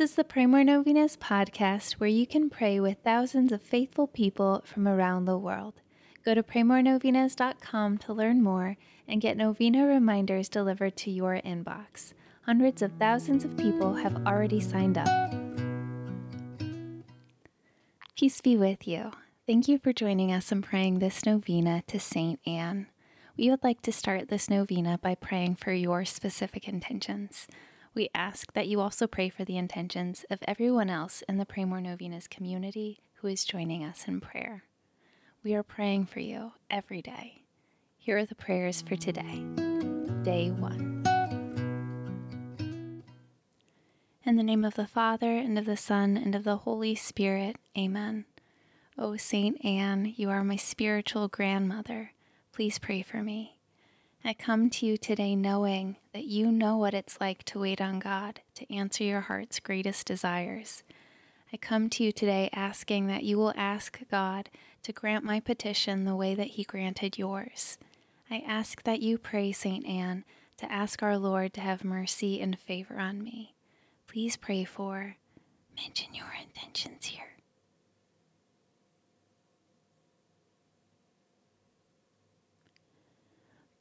is the Pray More Novenas podcast where you can pray with thousands of faithful people from around the world. Go to praymorenovenas.com to learn more and get novena reminders delivered to your inbox. Hundreds of thousands of people have already signed up. Peace be with you. Thank you for joining us in praying this novena to St. Anne. We would like to start this novena by praying for your specific intentions. We ask that you also pray for the intentions of everyone else in the Pray More Novenas community who is joining us in prayer. We are praying for you every day. Here are the prayers for today, day one. In the name of the Father, and of the Son, and of the Holy Spirit, amen. O Saint Anne, you are my spiritual grandmother. Please pray for me. I come to you today knowing that you know what it's like to wait on God to answer your heart's greatest desires. I come to you today asking that you will ask God to grant my petition the way that He granted yours. I ask that you pray, St. Anne, to ask our Lord to have mercy and favor on me. Please pray for, mention your intentions here.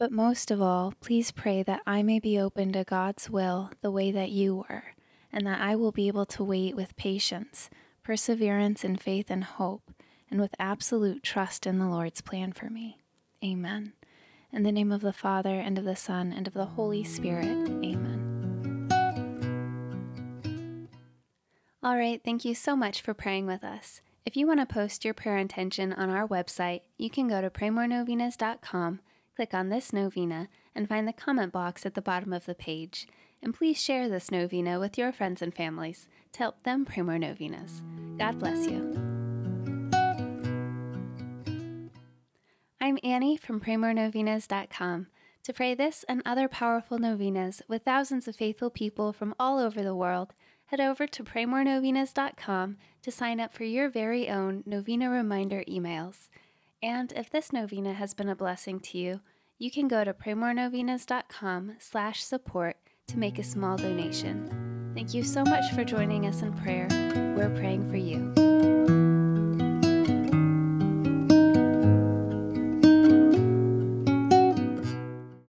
But most of all, please pray that I may be open to God's will the way that you were, and that I will be able to wait with patience, perseverance in faith and hope, and with absolute trust in the Lord's plan for me. Amen. In the name of the Father, and of the Son, and of the Holy Spirit. Amen. All right, thank you so much for praying with us. If you want to post your prayer intention on our website, you can go to praymorenovenas.com click on this novena and find the comment box at the bottom of the page. And please share this novena with your friends and families to help them pray more novenas. God bless you. I'm Annie from praymorenovenas.com. To pray this and other powerful novenas with thousands of faithful people from all over the world, head over to praymorenovenas.com to sign up for your very own novena reminder emails. And if this novena has been a blessing to you, you can go to praymorenovenas.com slash support to make a small donation. Thank you so much for joining us in prayer. We're praying for you.